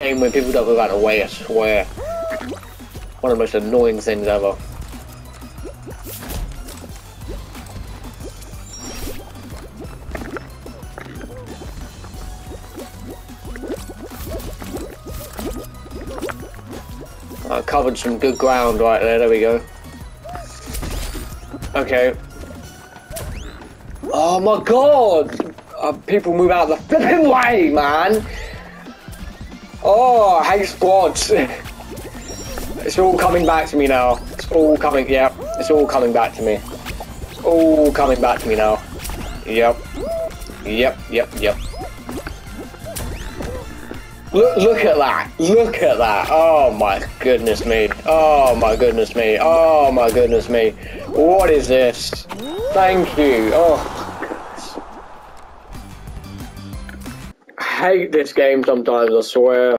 game when people don't move out of the way, I swear. One of the most annoying things ever. I covered some good ground right there, there we go. Okay. Oh my god! Uh, people move out of the flipping way, man! Oh, hey squads! It's all coming back to me now. It's all coming, yeah, it's all coming back to me. It's all coming back to me now. Yep. Yep, yep, yep. Look, look at that. Look at that. Oh my goodness me. Oh my goodness me. Oh my goodness me. What is this? Thank you. Oh. I hate this game sometimes, I swear.